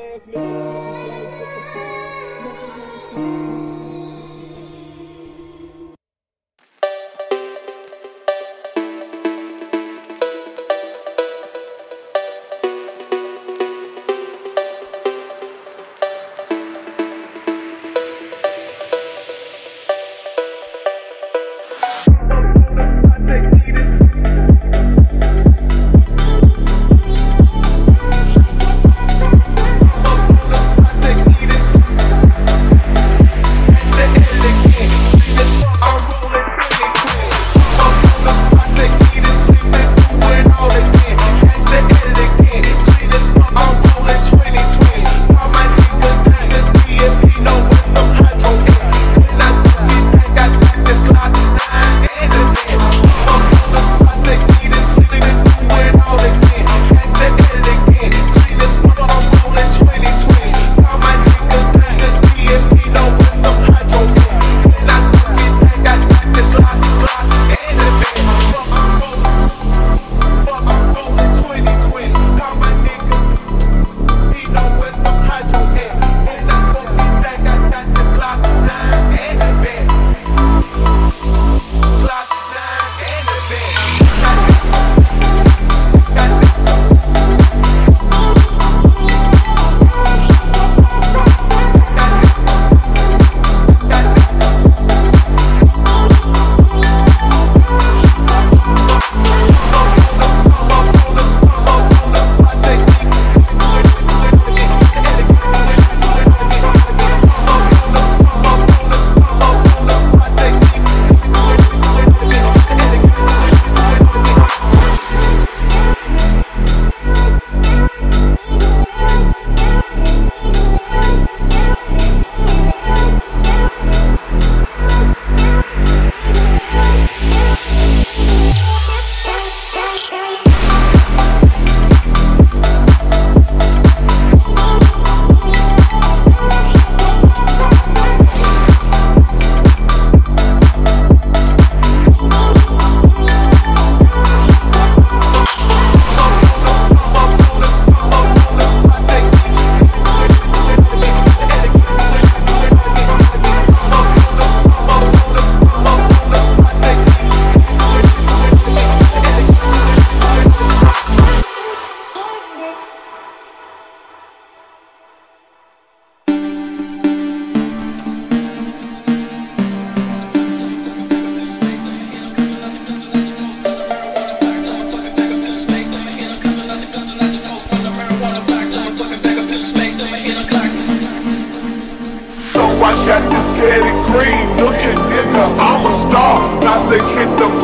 last minute.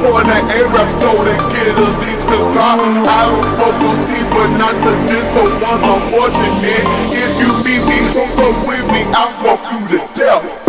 on that A-Rap so they get a leads to God. I don't fuck those these, but not the this, the ones I'm watching, man. If you beat me, hook up with me, I'll smoke you to death.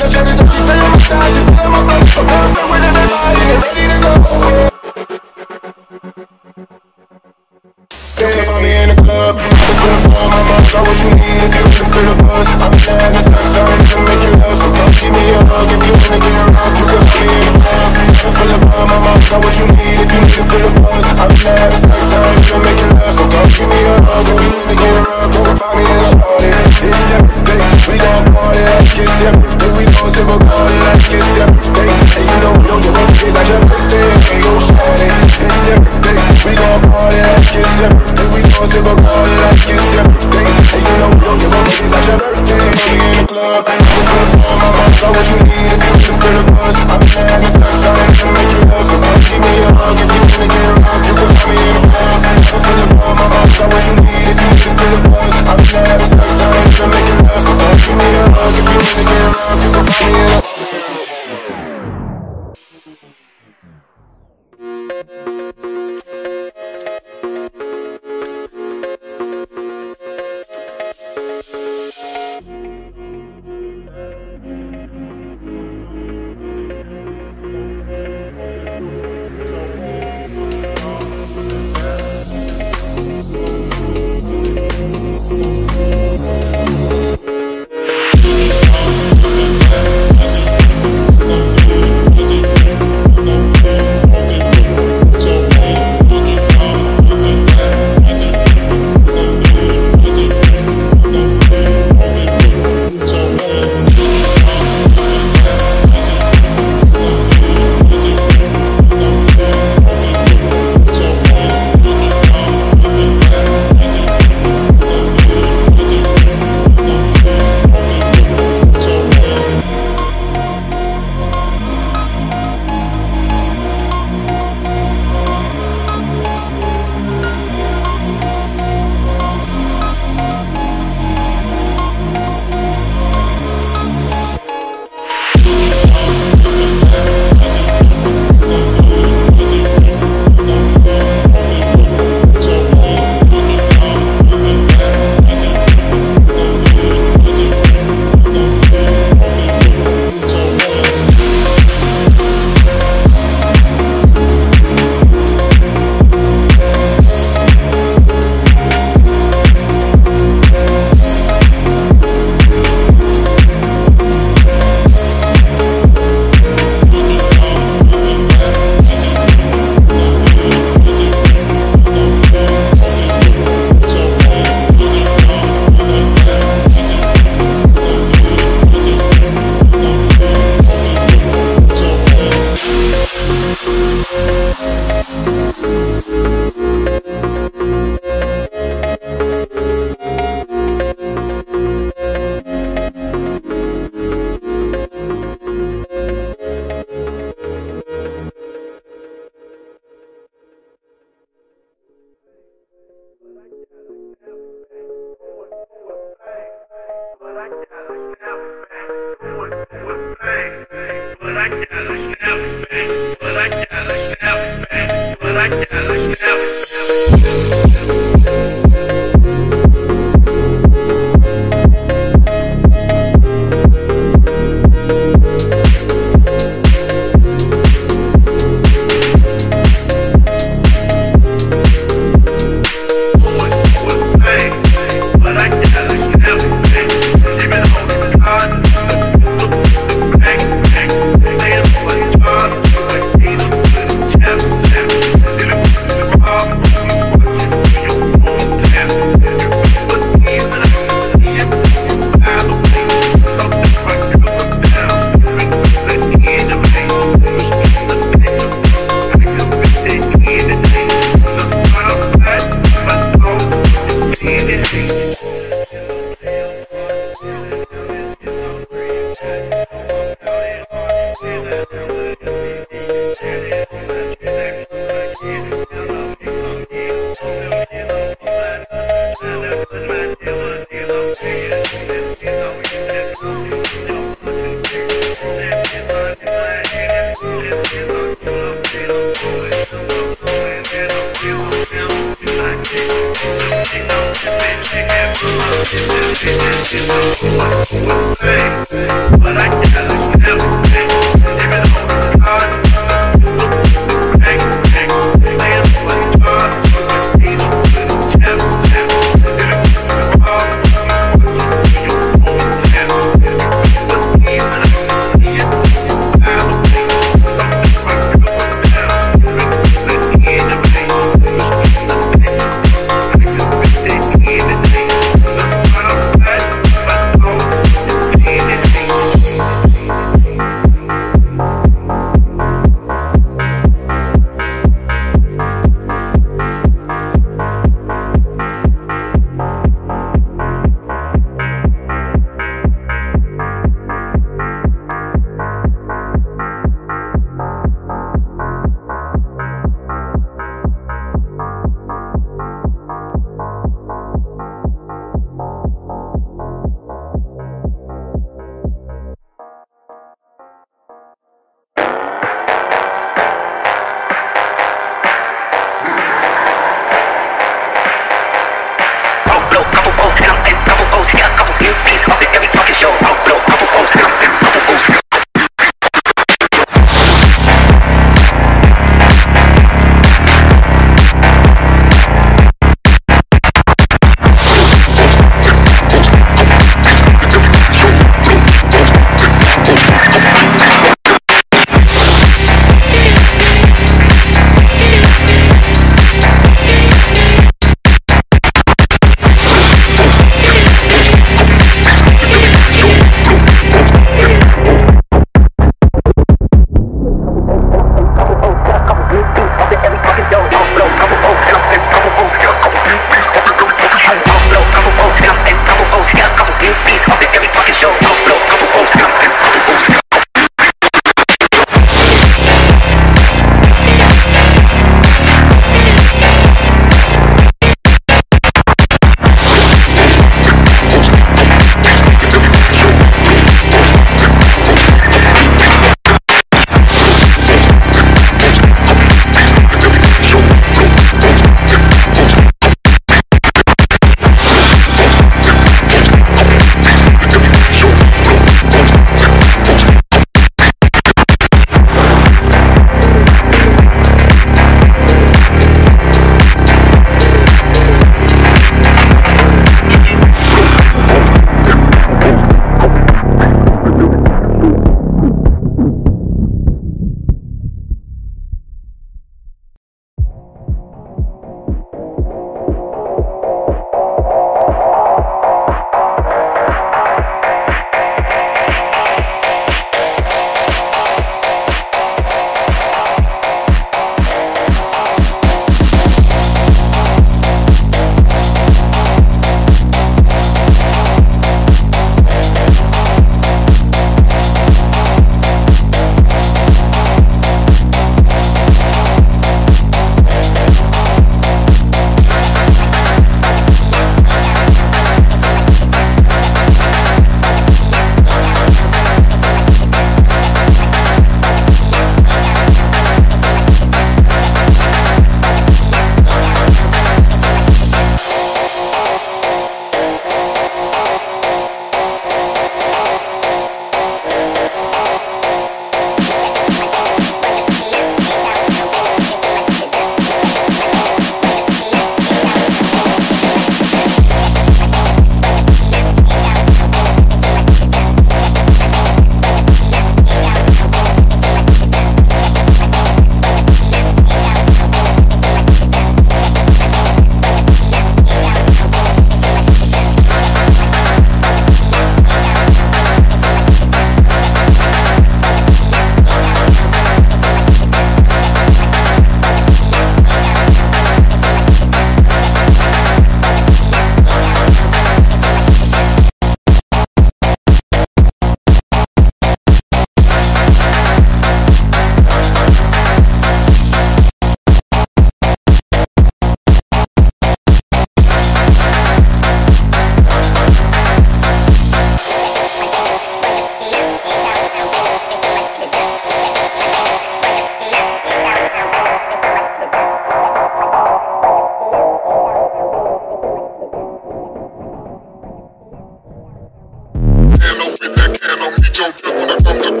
Lot of nothing.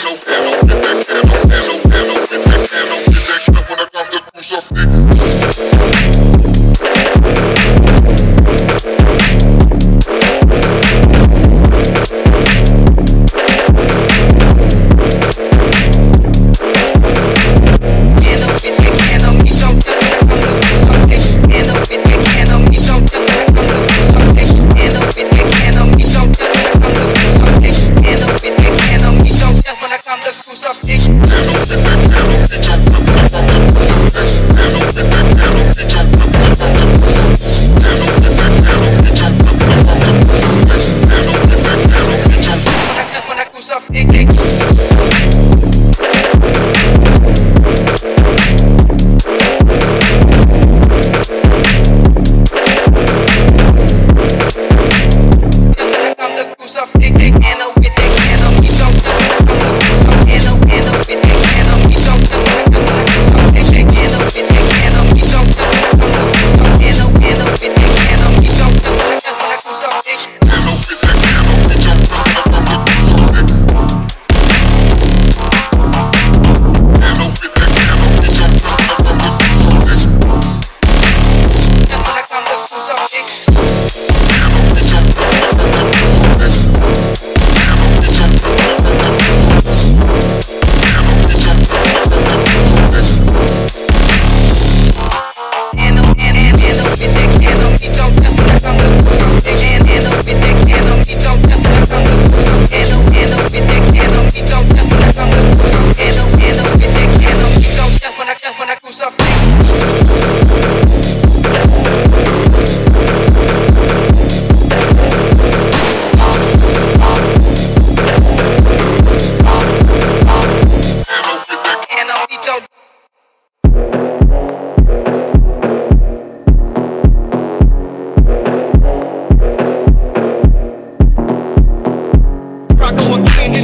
She, she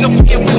got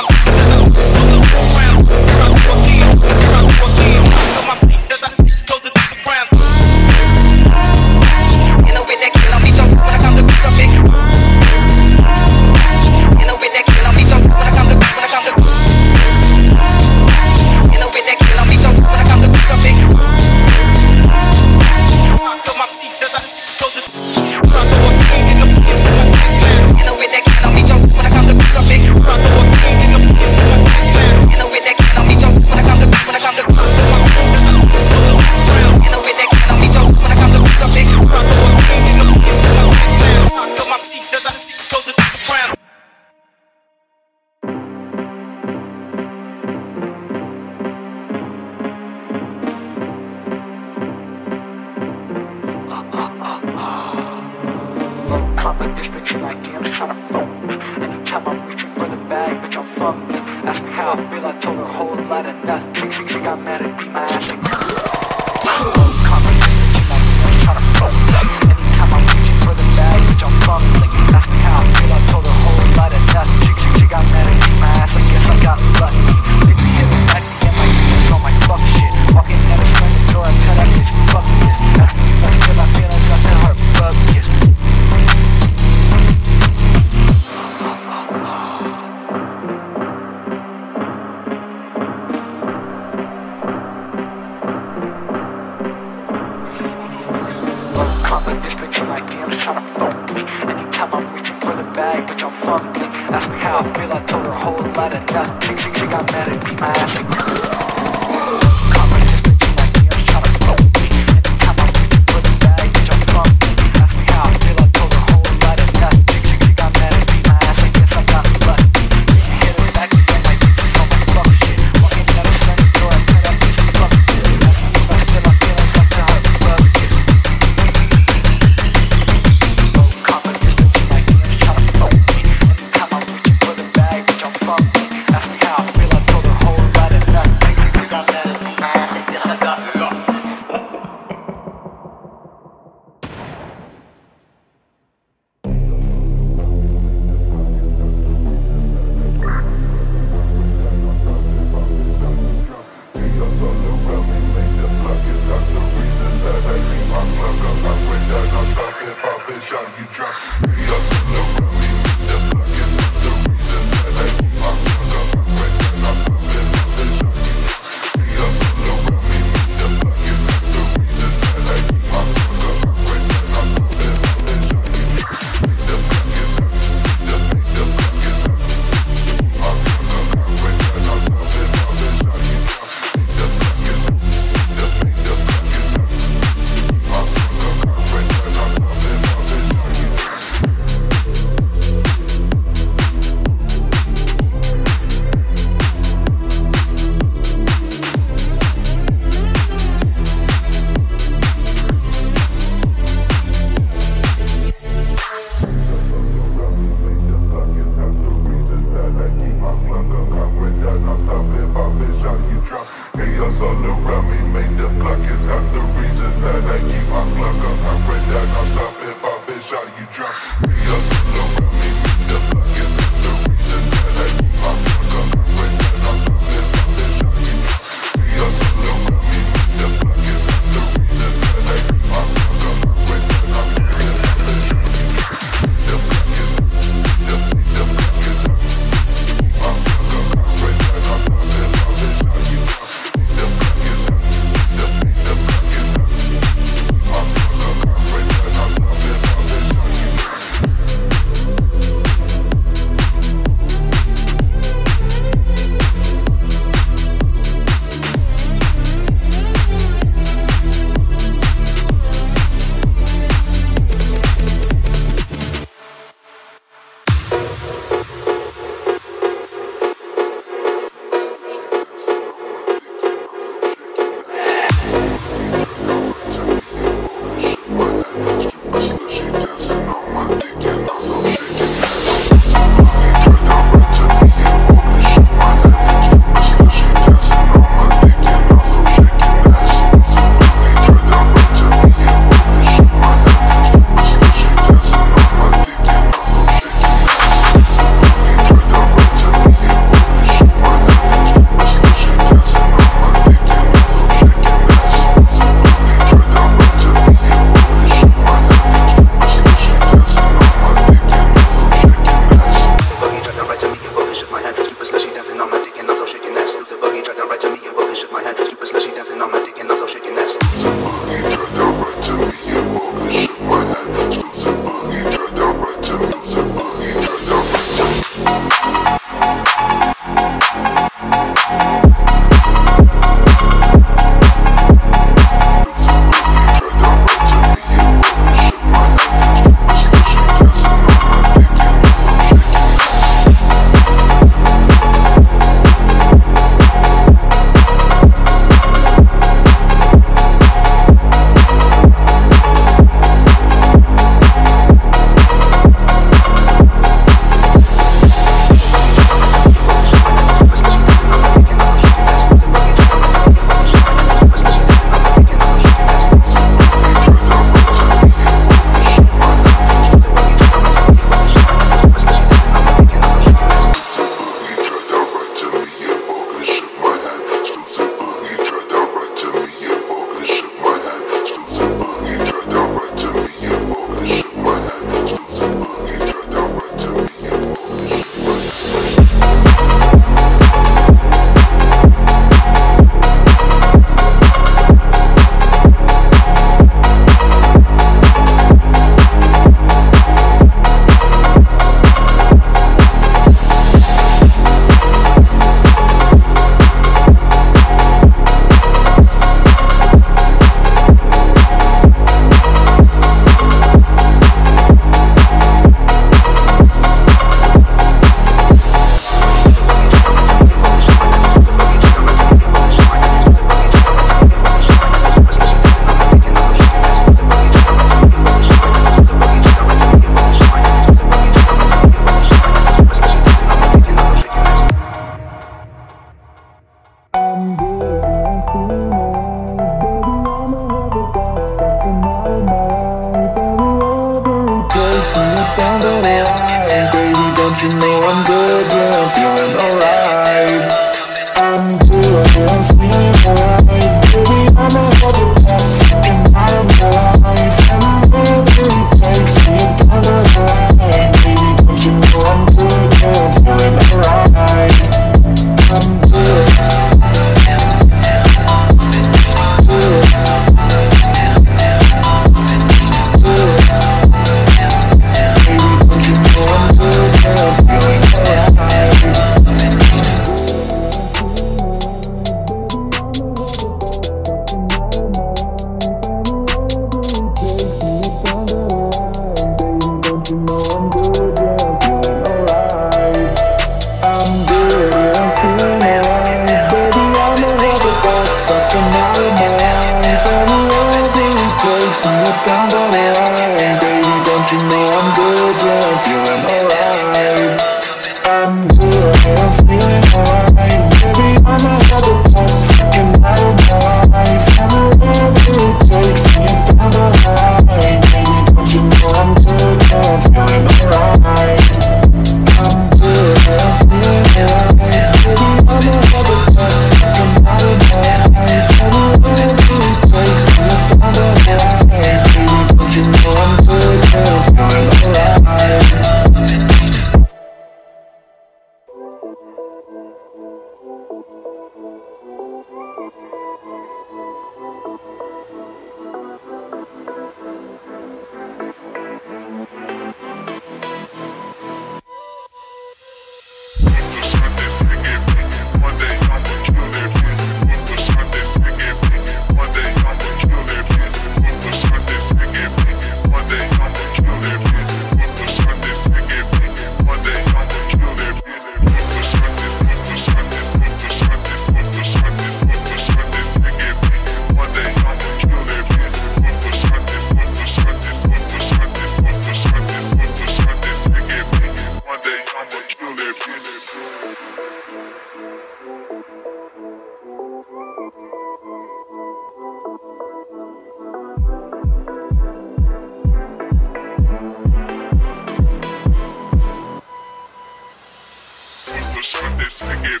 get,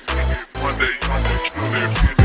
one day, one day,